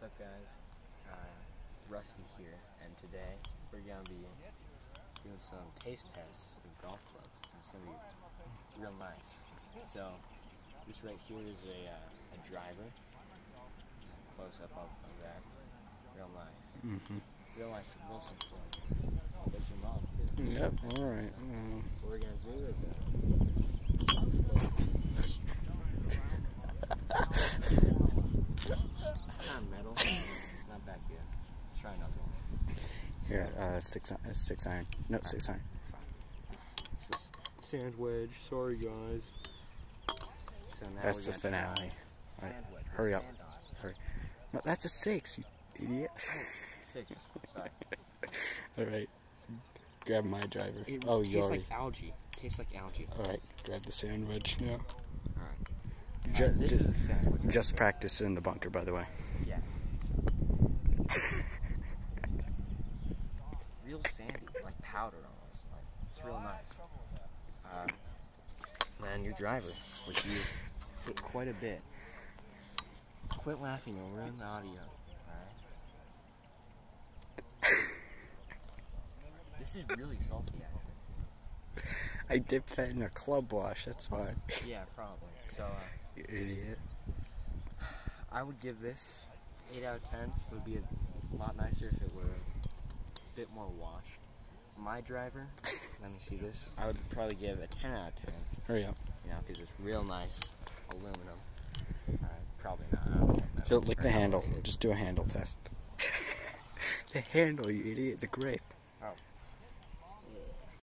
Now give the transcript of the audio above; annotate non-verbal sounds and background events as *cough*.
What's up guys? Uh, Rusty here, and today we're gonna be doing some taste tests of golf clubs. It's gonna be real nice. So, this right here is a, uh, a driver. Close up of, of that. Real nice. Mm-hmm. Real nice, real simple. There's your mom too. Yep. All right. Um, What we're gonna do is uh, it's kind of metal. It's not that good. Let's try another one. here, uh, six, uh, six iron. No, six iron. It's a sand wedge. Sorry, guys. So now That's the finale. Sand wedge. hurry up. sand. Hurry. No, that's a six. You idiot. Six. Sorry. *laughs* All right. Grab my driver. It oh, tastes you already. like algae. Tastes like algae. All right. Grab the sandwich now. Alright. Ju- this is a sandwich. right Just practice in the bunker, by the way. Yeah. *laughs* real sandy, like powder almost. Like it's real nice. Uh, and your driver, which you hit quite a bit. Quit laughing, you'll ruin the audio. This is really salty, actually. I dipped that in a club wash. That's why. Yeah, probably. So uh, You idiot. I would give this 8 out of 10. It would be a lot nicer if it were bit more washed. My driver, *laughs* let me see this. I would probably give a 10 out of 10. Hurry up. You know, because it's real nice aluminum. Alright, probably not. I don't know what lick the handle. Just do a handle test. *laughs* the handle, you idiot. The grip. Oh,